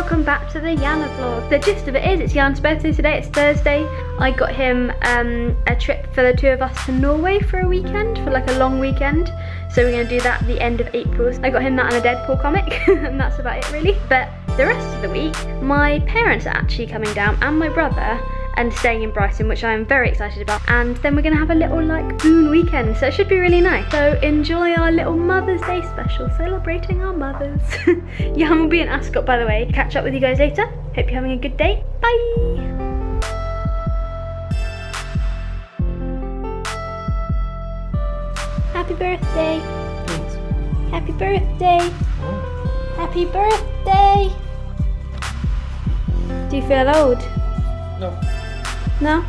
welcome back to the Yannah vlog. The gist of it is it's Yann's birthday today, it's Thursday. I got him um, a trip for the two of us to Norway for a weekend, for like a long weekend. So we're gonna do that at the end of April. I got him that and a Deadpool comic, and that's about it really. But the rest of the week, my parents are actually coming down and my brother and staying in Brighton, which I'm very excited about. And then we're gonna have a little like boon weekend, so it should be really nice. So enjoy our little Mother's Day special, celebrating our mothers. yeah, will be in Ascot by the way. Catch up with you guys later. Hope you're having a good day. Bye! Happy birthday. Thanks. Happy birthday. Oh, Happy birthday. Do you feel old? no. No?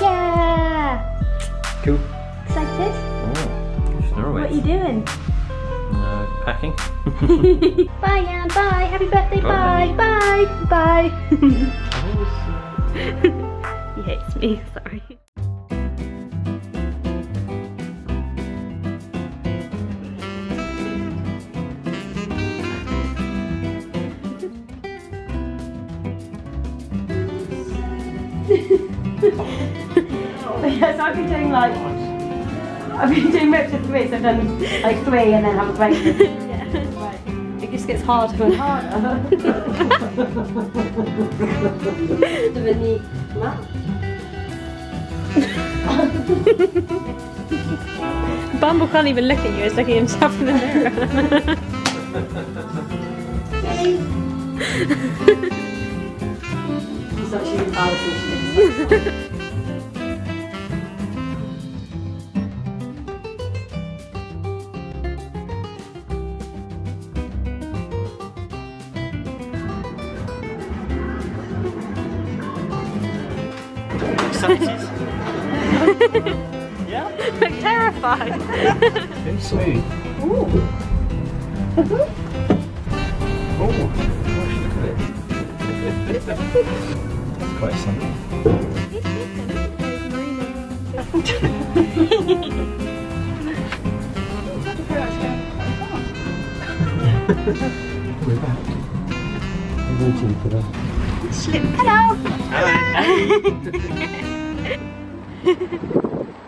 Yeah! Cool. Excited? Oh, it's Norway. What are you doing? Uh, packing. bye, Yann. Bye. Happy birthday. Bye. Bye. Bye. Bye. Oh, he hates me. Sorry. Yes, I've been doing like I've been doing reps of three, so I've done like three and then have a break. Right. It just gets harder and harder. Do a knee mat. Bumble can't even look at you. He's looking himself in the mirror. It's like shooting powers and yeah? I'm terrified. Very smooth. Ooh. Oh, gosh, look at it. That's quite something. We're back. I'm waiting for that. Slip. Hello.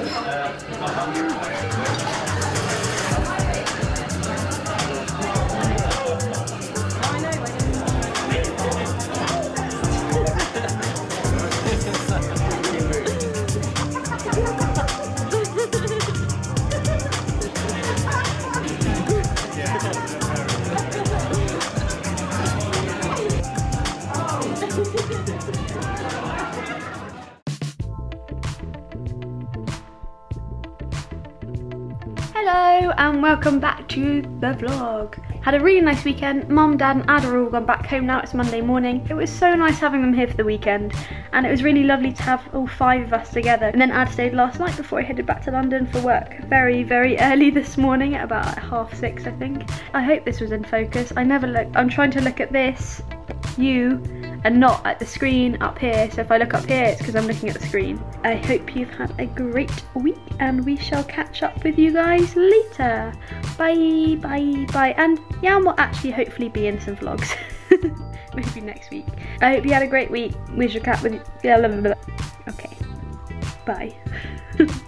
Thank you. Hello and welcome back to the vlog. Had a really nice weekend. Mum, Dad and Ad are all gone back home now. It's Monday morning. It was so nice having them here for the weekend and it was really lovely to have all five of us together. And then Ad stayed last night before he headed back to London for work very, very early this morning at about half six I think. I hope this was in focus. I never look, I'm trying to look at this, you, and not at the screen up here. So if I look up here, it's because I'm looking at the screen. I hope you've had a great week and we shall catch up with you guys later. Bye, bye, bye. And Yann will actually hopefully be in some vlogs. Maybe next week. I hope you had a great week. We shall catch with you. Okay. Bye.